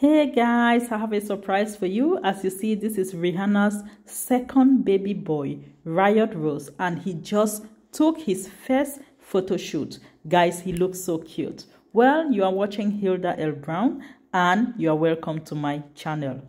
Hey guys, I have a surprise for you. As you see, this is Rihanna's second baby boy, Riot Rose, and he just took his first photo shoot. Guys, he looks so cute. Well, you are watching Hilda Elbrown, and you are welcome to my channel.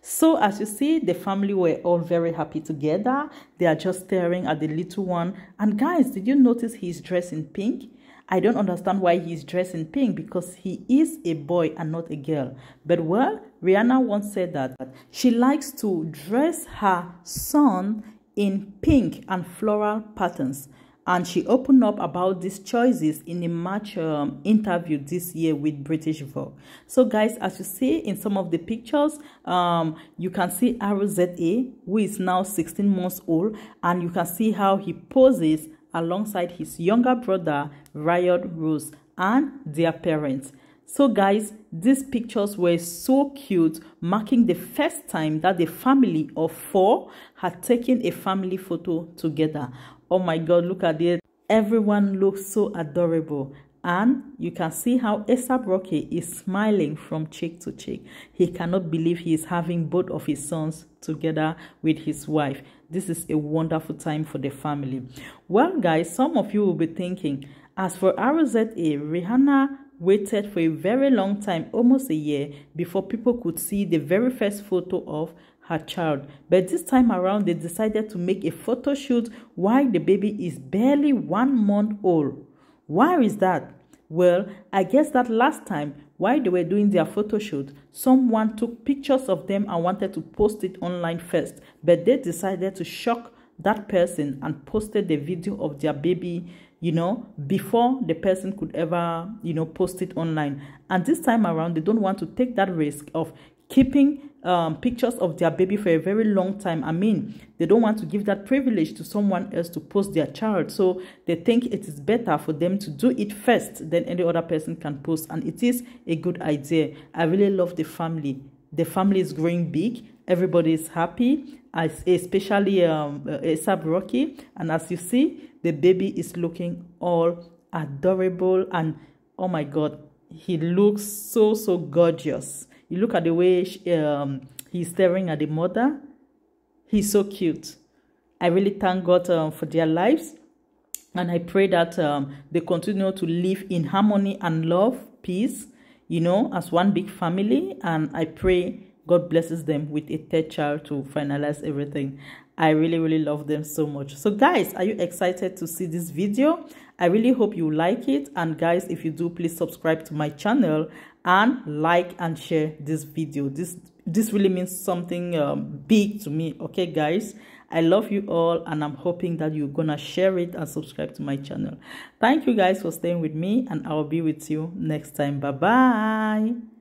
So as you see, the family were all very happy together. They are just staring at the little one. And guys, did you notice he's dressed in pink? I don't understand why he's dressed in pink because he is a boy and not a girl. But well, Rihanna once said that she likes to dress her son in pink and floral patterns. And she opened up about these choices in a match um, interview this year with British Vogue. So guys, as you see in some of the pictures, um, you can see RZA, who is now 16 months old. And you can see how he poses alongside his younger brother Riot Rose and their parents. So guys, these pictures were so cute, marking the first time that the family of four had taken a family photo together. Oh my god, look at it. Everyone looks so adorable. And you can see how ASAP Rocky is smiling from cheek to cheek. He cannot believe he is having both of his sons together with his wife. This is a wonderful time for the family. Well, guys, some of you will be thinking, as for RZA, Rihanna waited for a very long time, almost a year, before people could see the very first photo of her child. But this time around, they decided to make a photo shoot while the baby is barely one month old. Why is that? Well, I guess that last time while they were doing their photo shoot, someone took pictures of them and wanted to post it online first, but they decided to shock that person and posted the video of their baby, you know, before the person could ever, you know, post it online. And this time around, they don't want to take that risk of keeping um, pictures of their baby for a very long time. I mean, they don't want to give that privilege to someone else to post their child. So they think it is better for them to do it first than any other person can post. And it is a good idea. I really love the family. The family is growing big. Everybody is happy, as especially um, ASAP Rocky. And as you see, the baby is looking all adorable. And oh my God, he looks so, so gorgeous. You look at the way she, um, he's staring at the mother. He's so cute. I really thank God um, for their lives. And I pray that um, they continue to live in harmony and love, peace, you know, as one big family. And I pray God blesses them with a third child to finalize everything. I really, really love them so much. So guys, are you excited to see this video? I really hope you like it. And guys, if you do, please subscribe to my channel and like and share this video. This this really means something um, big to me. Okay, guys. I love you all and I'm hoping that you're gonna share it and subscribe to my channel. Thank you guys for staying with me and I'll be with you next time. Bye-bye.